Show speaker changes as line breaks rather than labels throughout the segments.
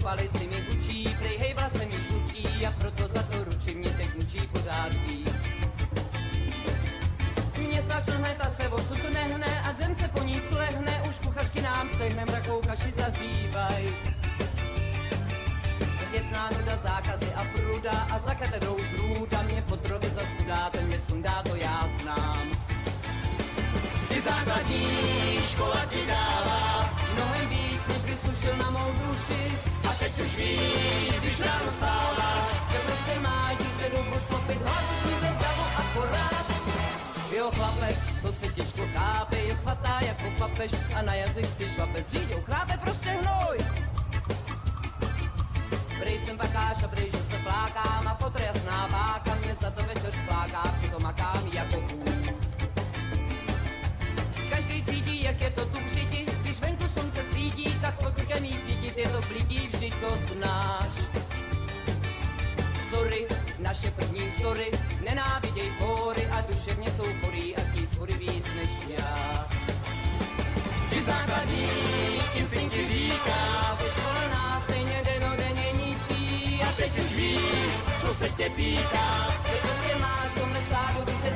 chvalit si vlastně mi učí, prej hej se mi učí a proto za to ručím, mě teď učí pořád víc. Města šlhneta se to nehne, a zem se po ní slehne, už kuchařky nám stehne, mrakou kaši zahřívaj. Těsná nuda, zákazy a pruda a za katedrou zrůda mě podroby zastudá, ten mě sundá, to já znám. Ty základní škola ti dává dobu sklopit hlavu, snížet davu akorát. Jo chlapek, to se těžko chápe, je svatá jako papež a na jazyk si šlape. Zřídou chrápe prostě hnoj. Prej jsem bakáš a prej, že se plákám a fotr jasná váka mě za to večer spláká, přitom makám jako kůň. Každý cítí, jak je to tu přiti, když venku slunce svítí, tak pod krkem jít vidit je to blití, vždyť to znáš. Naše první sorry, nenáviděj pory a duševně jsou chorý a tí spory víc než já. Ty základní instinkty říká, že škola nás stejně denodenně ničí. A teď už víš, co se tě týká, že prostě máš to nestádu, když je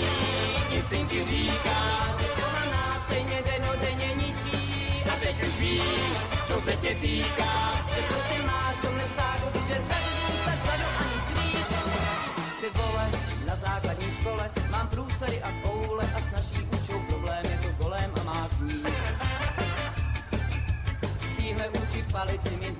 základní instinkty říká, že škola nás stejně denodenně ničí. A teď už víš, co se tě týká, že prostě máš to nestáku, že řadu zůstat vzadu a nic víc. Ty vole, na základní škole mám průsery a koule a snaží učou problém jako golem a mátní. Stihle učit palici mi